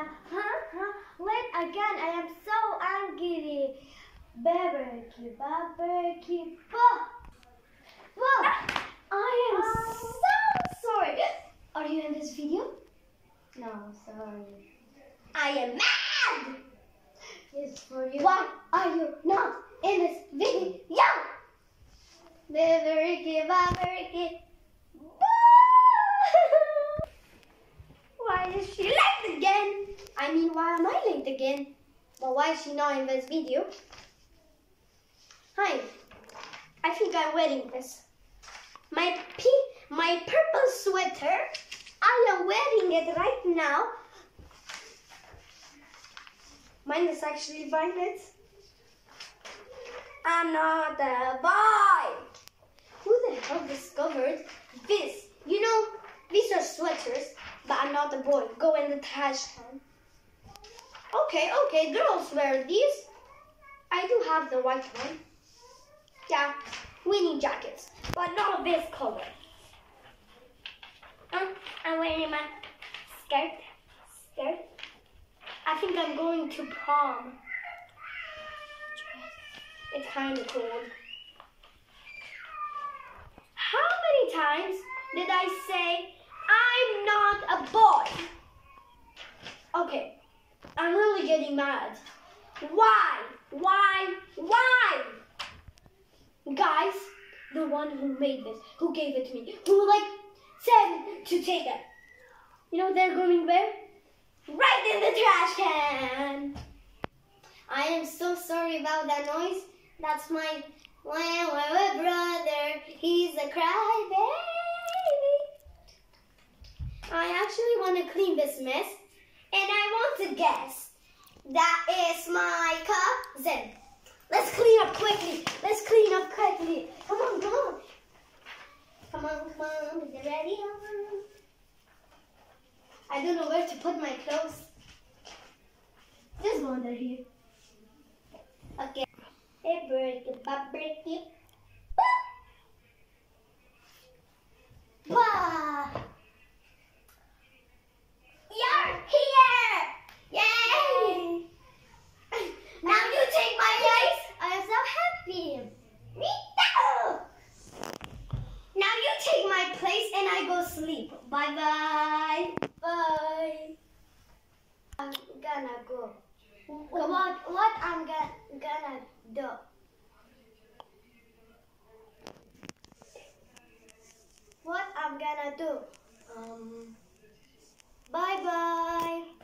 now. Huh? Huh? Late again. I am so angry. Barbecue, barbecue, bah! Bah! I am so sorry. Are you in this video? No, sorry. I am mad! It's for you. Why are you not in this video? Barbecue, barbecue, bah! Why is she late again? I mean, why am I late again? But why is she not in this video? Hi, I think I'm wearing this. My pink, my purple sweater. I am wearing it right now. Mine is actually violet. I'm not a boy. Who the hell discovered this? You know, these are sweaters, but I'm not a boy. Go in the trash can. Okay, okay, girls wear these. I do have the white one. Yeah, we need jackets, but not this color. Um, I'm wearing my skirt. Skirt. I think I'm going to prom. It's kind of cold. How many times did I say I'm not a boy? Getting mad. Why? Why? Why? Guys, the one who made this, who gave it to me, who like said to take it. You know they're going where? Right in the trash can. I am so sorry about that noise. That's my my brother. He's a crybaby. I actually want to clean this mess, and I want to guess that is my cousin. Let's clean up quickly. Let's clean up quickly. Come on, come on. Come on, come on. Is it ready? I don't know where to put my clothes. Just go under here. Okay. Hey, break it, sleep. Bye bye. Bye. I'm gonna go. What what I'm gonna do? What I'm gonna do? Um. Bye bye.